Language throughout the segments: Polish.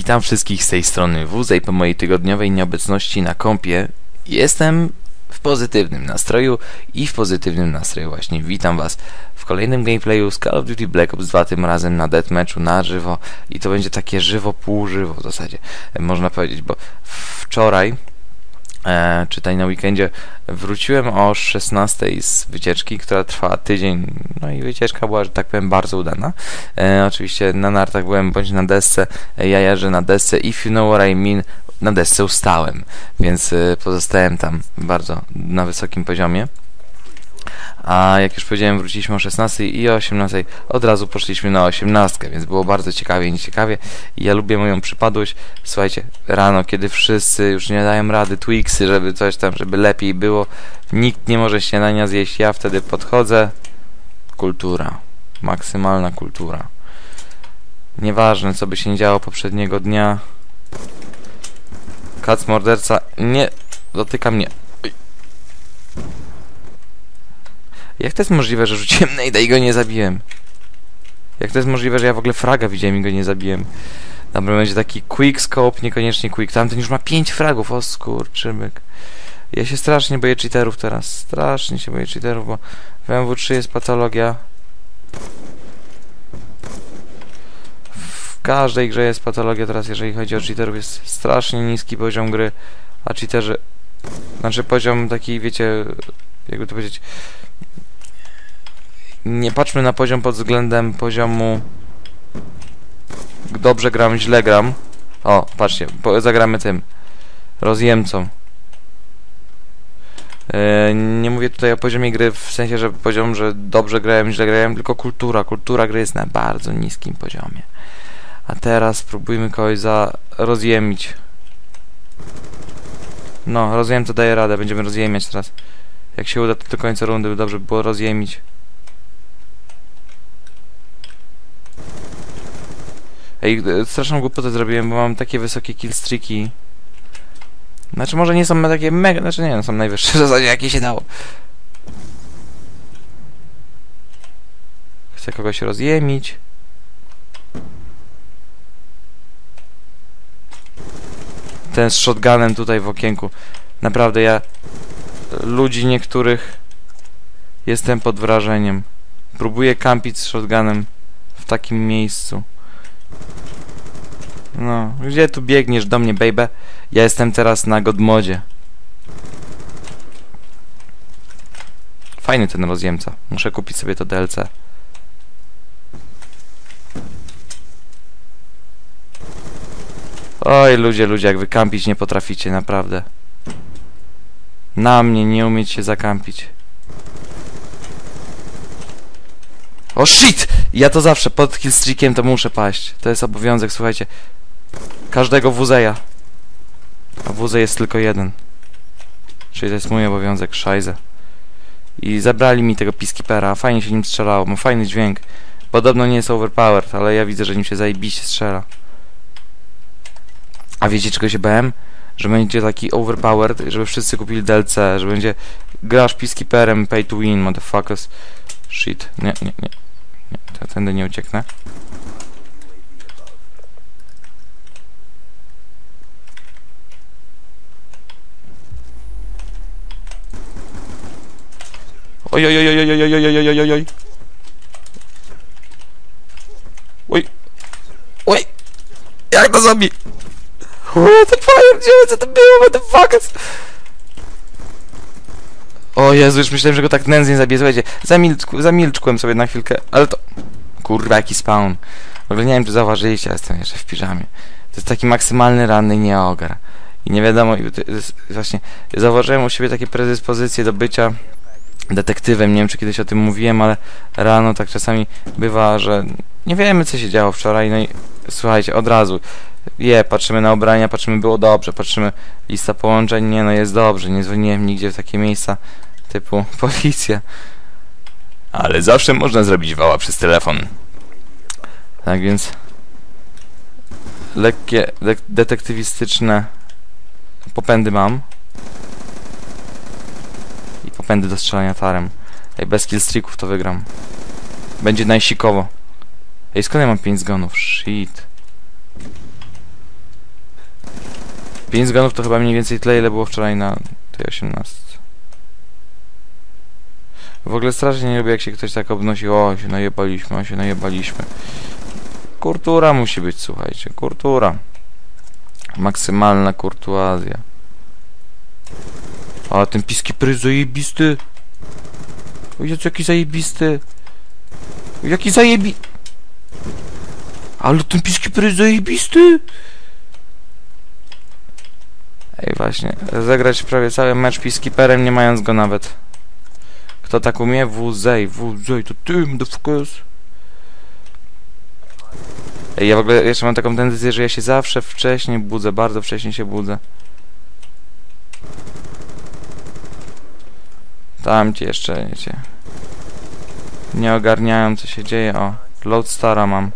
Witam wszystkich z tej strony WZ po mojej tygodniowej nieobecności na kąpie. Jestem w pozytywnym nastroju i w pozytywnym nastroju właśnie. Witam was w kolejnym gameplayu z Call of Duty Black Ops 2 tym razem na deathmatchu na żywo. I to będzie takie żywo pół żywo w zasadzie można powiedzieć, bo wczoraj czytaj na weekendzie, wróciłem o 16 z wycieczki, która trwała tydzień, no i wycieczka była, że tak powiem, bardzo udana. E, oczywiście na nartach byłem, bądź na desce, e, ja jeżdżę na desce, if you know what I mean, na desce ustałem, więc e, pozostałem tam bardzo na wysokim poziomie. A jak już powiedziałem, wróciliśmy o 16 i o 18 od razu poszliśmy na 18, więc było bardzo ciekawie i nieciekawie. Ja lubię moją przypadłość. Słuchajcie, rano, kiedy wszyscy już nie dają rady, Twixy, żeby coś tam, żeby lepiej było, nikt nie może śniadania zjeść, ja wtedy podchodzę. Kultura. Maksymalna kultura. Nieważne, co by się działo poprzedniego dnia. Kac morderca nie dotyka mnie. Jak to jest możliwe, że rzuciłem Nejda i go nie zabiłem? Jak to jest możliwe, że ja w ogóle fraga widziałem i go nie zabiłem? Dobra, będzie taki quick scope, niekoniecznie quick. Tamten już ma 5 fragów, o skurczybyk. Ja się strasznie boję cheaterów teraz. Strasznie się boję cheaterów, bo w MW3 jest patologia. W każdej grze jest patologia teraz, jeżeli chodzi o cheaterów. Jest strasznie niski poziom gry, a cheaterzy... Znaczy poziom taki, wiecie, jakby to powiedzieć nie patrzmy na poziom pod względem poziomu dobrze gram, źle gram. O, patrzcie, zagramy tym rozjemcą. Yy, nie mówię tutaj o poziomie gry w sensie, że poziom, że dobrze grałem, źle grałem, tylko kultura. Kultura gry jest na bardzo niskim poziomie. A teraz spróbujmy kogoś za rozjemić. No, rozjemca daje radę, będziemy rozjemiać teraz. Jak się uda, to do końca rundy dobrze by było rozjemić. Ej, e, straszną głupotę zrobiłem, bo mam takie wysokie killstreaki. Znaczy może nie są takie mega, znaczy nie, no, są najwyższe w zasadzie jakie się dało. Chcę kogoś rozjemić. Ten z shotgunem tutaj w okienku. Naprawdę ja ludzi niektórych jestem pod wrażeniem. Próbuję kampić z shotgunem w takim miejscu. No, gdzie tu biegniesz do mnie, baby? Ja jestem teraz na godmodzie. Fajny ten rozjemca. Muszę kupić sobie to DLC. Oj, ludzie, ludzie, jak wy kampić nie potraficie, naprawdę. Na mnie nie umieć się zakampić. O shit! Ja to zawsze pod killstreakiem to muszę paść. To jest obowiązek, słuchajcie. Każdego wuzeja. A wuzej jest tylko jeden. Czyli to jest mój obowiązek, szajze. I zabrali mi tego peacekeepera, fajnie się nim strzelało, ma fajny dźwięk. Podobno nie jest overpowered, ale ja widzę, że nim się zajebiście strzela. A wiecie czego się bałem? Że będzie taki overpowered, żeby wszyscy kupili DLC, że będzie grasz peacekeeperem, pay to win, motherfuckers. Shit, nie, nie, nie. Nie, tędy nie ucieknę. Oj, oj, oj, oj, oj, oj, oj, oj, oj, oj, oj. Oj. Oj. Jak to zombie? What the fire, gdzie co to było, what the fuck? O Jezu, już myślałem, że go tak nędznie zabiję. Słuchajcie, zamilczku, zamilczkłem sobie na chwilkę, ale to... Kurwa, jaki spawn. W ogóle nie wiem, czy zauważyliście, ale jestem jeszcze w piżamie. To jest taki maksymalny ranny nieogar. I nie wiadomo, właśnie, zauważyłem u siebie takie predyspozycje do bycia detektywem. Nie wiem, czy kiedyś o tym mówiłem, ale rano tak czasami bywa, że nie wiemy, co się działo wczoraj. No i słuchajcie, od razu je, patrzymy na ubrania, patrzymy, było dobrze, patrzymy, lista połączeń, nie no, jest dobrze, nie dzwoniłem nigdzie w takie miejsca typu policja. Ale zawsze można zrobić wała przez telefon. Tak więc lekkie de detektywistyczne popędy mam pędy do strzelania tarem. Ej, bez killstreaków to wygram. Będzie najsikowo. Ej, skąd ja mam 5 zgonów? Shit. 5 zgonów to chyba mniej więcej tyle, ile było wczoraj na tej 18. W ogóle strasznie nie lubię, jak się ktoś tak obnosi, o, się najebaliśmy, o, się najebaliśmy. Kurtura musi być, słuchajcie, kurtura. Maksymalna kurtuazja. A ten piski pryz zajebisty. O Jezu, jaki zajebisty. Jaki zajebi... Ale ten piski pryz zajebisty. Ej, właśnie. Zagrać prawie cały mecz peacekeeperem, nie mając go nawet. Kto tak umie? WZ, WZ, to ty, motherfuckers. Ej, ja w ogóle jeszcze mam taką tendencję, że ja się zawsze wcześniej budzę, bardzo wcześnie się budzę. Tam ci jeszcze, wiecie. Nie ogarniają, co się dzieje. O, load stara mam.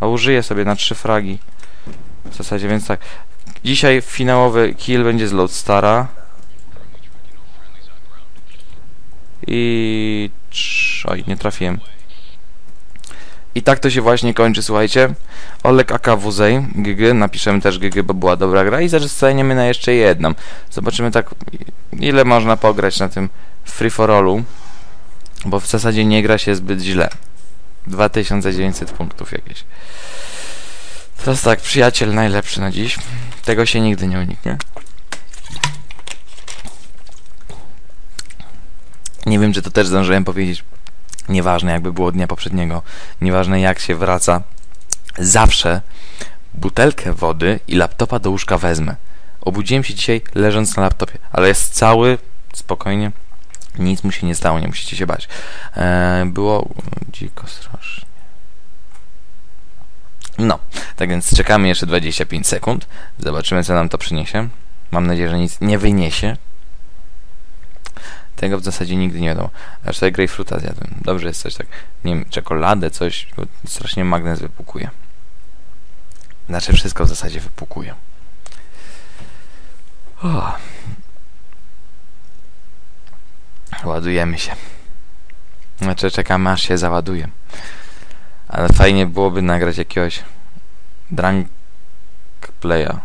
A użyję sobie na trzy fragi. W zasadzie, więc tak. Dzisiaj finałowy kill będzie z load stara. I... Oj, nie trafiłem. I tak to się właśnie kończy, słuchajcie. Olek AKWZ, GG, napiszemy też GG, bo była dobra gra i zaczniemy na jeszcze jedną. Zobaczymy tak, ile można pograć na tym free for allu, bo w zasadzie nie gra się zbyt źle. 2900 punktów jakieś. Teraz tak, przyjaciel najlepszy na dziś. Tego się nigdy nie uniknie. Nie wiem, czy to też zdążyłem powiedzieć. Nieważne jakby było dnia poprzedniego, nieważne jak się wraca, zawsze butelkę wody i laptopa do łóżka wezmę. Obudziłem się dzisiaj leżąc na laptopie, ale jest cały, spokojnie, nic mu się nie stało, nie musicie się bać. E, było dziko strasznie. No, tak więc czekamy jeszcze 25 sekund. Zobaczymy, co nam to przyniesie. Mam nadzieję, że nic nie wyniesie. Tego w zasadzie nigdy nie wiadomo. Aż sobie grejpfruta zjadłem. Dobrze jest coś tak, nie wiem, czekoladę, coś, bo strasznie magnes wypukuje. Znaczy wszystko w zasadzie wypukuje. O. Ładujemy się. Znaczy czekamy aż się załaduje. Ale fajnie byłoby nagrać jakiegoś drunk playa.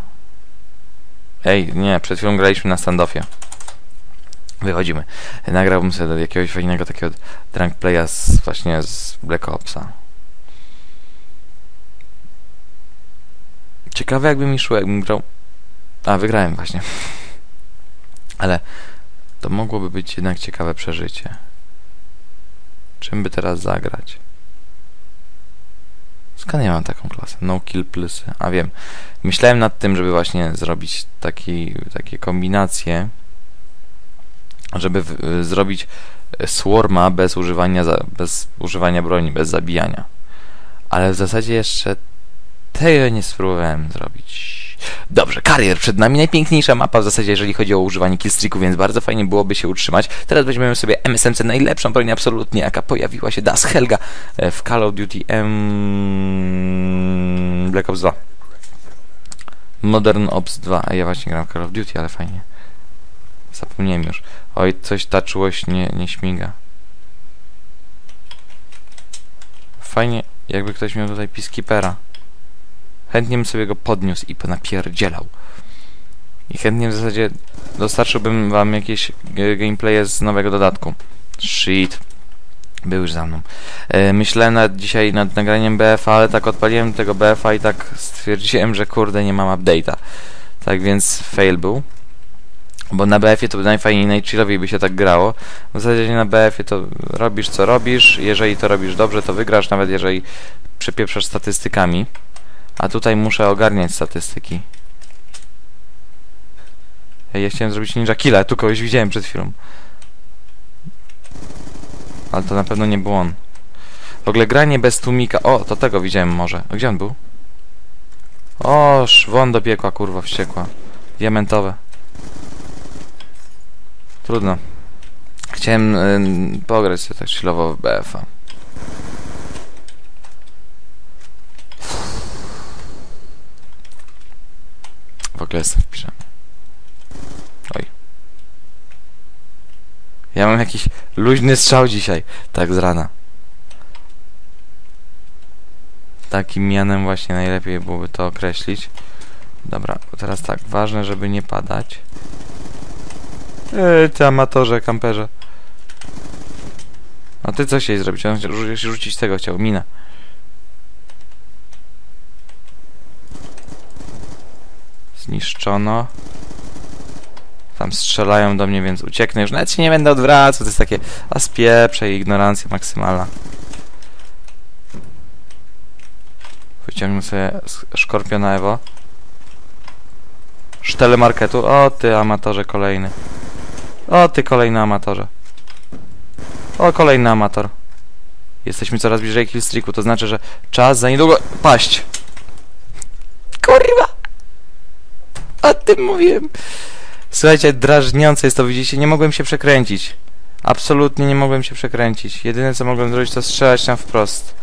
Ej, nie, przed chwilą graliśmy na standoffie. Wychodzimy. Nagrałbym sobie jakiegoś fajnego takiego drunk playa z, właśnie z Black Opsa. Ciekawe jakby mi szło, jakbym grał... A, wygrałem właśnie. Ale to mogłoby być jednak ciekawe przeżycie. Czym by teraz zagrać? Skąd ja mam taką klasę? No kill plusy. A wiem. Myślałem nad tym, żeby właśnie zrobić taki, takie kombinacje, żeby w, zrobić swarma bez używania, za, bez używania broni, bez zabijania. Ale w zasadzie jeszcze tego nie spróbowałem zrobić. Dobrze, karier przed nami. Najpiękniejsza mapa w zasadzie, jeżeli chodzi o używanie killstreaku, więc bardzo fajnie byłoby się utrzymać. Teraz weźmiemy sobie MSMC, najlepszą broń absolutnie, jaka pojawiła się Das Helga e, w Call of Duty M... Black Ops 2. Modern Ops 2. A ja właśnie gram Call of Duty, ale fajnie. Zapomniałem już. Oj, coś ta czułość nie, nie śmiga. Fajnie, jakby ktoś miał tutaj Peacekeepera. Chętnie bym sobie go podniósł i ponapierdzielał. I chętnie w zasadzie dostarczyłbym wam jakieś e, gameplaye z nowego dodatku. Shit. Był już za mną. E, myślałem nad, dzisiaj nad nagraniem BF, ale tak odpaliłem tego BF-a i tak stwierdziłem, że kurde nie mam update'a. Tak więc fail był. Bo na BF-ie to najfajniej, najchillowiej by się tak grało. W zasadzie na BF-ie to robisz co robisz. Jeżeli to robisz dobrze, to wygrasz, nawet jeżeli przepieprzasz statystykami. A tutaj muszę ogarniać statystyki. Ja, chciałem zrobić ninja killa, tu kogoś widziałem przed chwilą. Ale to na pewno nie był on. W ogóle granie bez tłumika... O, to tego widziałem może. A gdzie on był? O, szwon do piekła, kurwa, wściekła. Diamentowe. Trudno. Chciałem y, pograć sobie tak chillowo w BF-a. W ogóle jestem w piżamie. Oj. Ja mam jakiś luźny strzał dzisiaj, tak z rana. Takim mianem właśnie najlepiej byłoby to określić. Dobra, teraz tak, ważne, żeby nie padać. Ej, ty amatorze, kamperze. A ty co chciałeś zrobić? On rzu- rzucić tego chciał, minę. Zniszczono. Tam strzelają do mnie, więc ucieknę już. Nawet się nie będę odwracał. To jest takie a spieprze i ignorancja maksymalna. Wyciągnę sobie szkorpiona Ewo. Sztele marketu. O ty amatorze kolejny. O ty kolejny amatorze. O kolejny amator. Jesteśmy coraz bliżej killstreaku, to znaczy, że czas za niedługo paść. Kurwa! O tym mówiłem. Słuchajcie, drażniące jest to, widzicie, nie mogłem się przekręcić. Absolutnie nie mogłem się przekręcić. Jedyne co mogłem zrobić to strzelać tam wprost.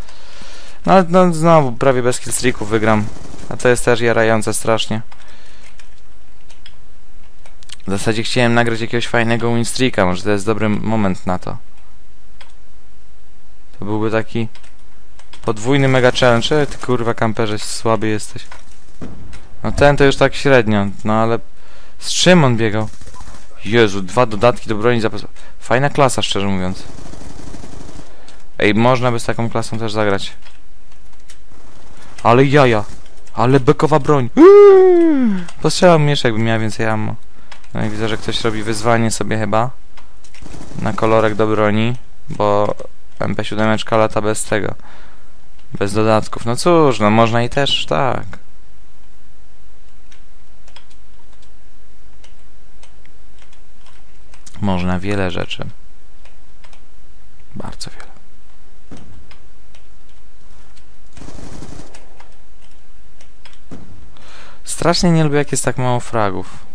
No ale no, znowu, prawie bez killstreaków wygram. A to jest też jarające strasznie. W zasadzie chciałem nagrać jakiegoś fajnego winstreaka, może to jest dobry moment na to. To byłby taki podwójny mega challenge. Ty kurwa kamperze, słaby jesteś. No ten to już tak średnio, no ale z czym on biegał? Jezu, dwa dodatki do broni zapasu. Fajna klasa, szczerze mówiąc. Ej, można by z taką klasą też zagrać. Ale jaja. Ale bekowa broń. Postrzelam miecz, jakby miała więcej ammo. No i widzę, że ktoś robi wyzwanie sobie chyba. Na kolorek do broni. Bo MP7 lata bez tego. Bez dodatków. No cóż, no można i też tak. Można wiele rzeczy. Bardzo wiele. Strasznie nie lubię, jak jest tak mało fragów.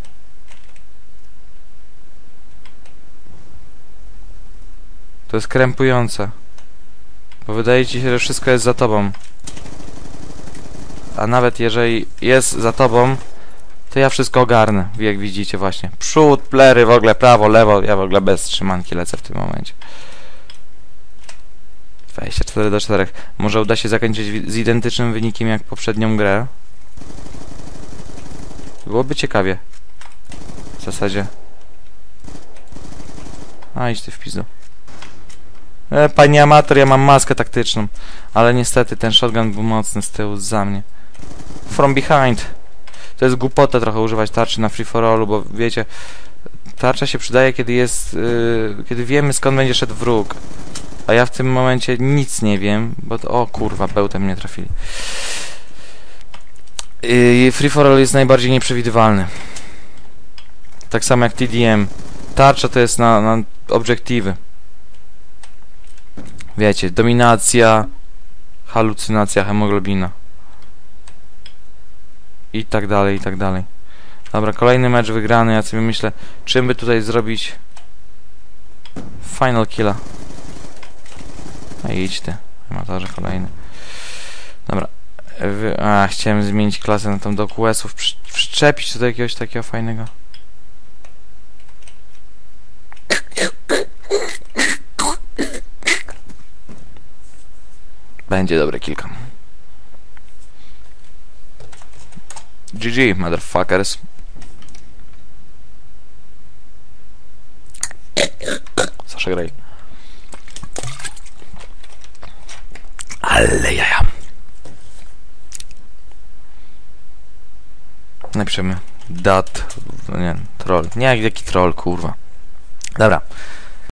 To jest krępujące. Bo wydaje ci się, że wszystko jest za tobą. A nawet jeżeli jest za tobą, to ja wszystko ogarnę, jak widzicie właśnie. Przód, plery, w ogóle prawo, lewo, ja w ogóle bez trzymanki lecę w tym momencie. 24 do 4. Może uda się zakończyć z identycznym wynikiem jak poprzednią grę. Byłoby ciekawie. W zasadzie. A, idź ty w pizdu. E, panie amator, ja mam maskę taktyczną. Ale niestety ten shotgun był mocny z tyłu, za mnie. From behind. To jest głupota trochę używać tarczy na free for allu, bo wiecie, tarcza się przydaje, kiedy jest, yy, kiedy wiemy skąd będzie szedł wróg. A ja w tym momencie nic nie wiem, bo to, o kurwa, bełtem mnie trafili. Yy, free for all jest najbardziej nieprzewidywalny. Tak samo jak TDM. Tarcza to jest na, na obiektywy. Wiecie, dominacja, halucynacja, hemoglobina. I tak dalej, i tak dalej. Dobra, kolejny mecz wygrany. Ja sobie myślę, czym by tutaj zrobić final killa. A idź ty, amatorze kolejny. Dobra. A, chciałem zmienić klasę na tą do QS-ów, przy- przyczepić do jakiegoś takiego fajnego. Będzie dobre kilka. GG, motherfuckers. Sasza Grey. Ale jaja. Napiszemy dat, nie, troll. Nie, jaki troll, kurwa. Dobra.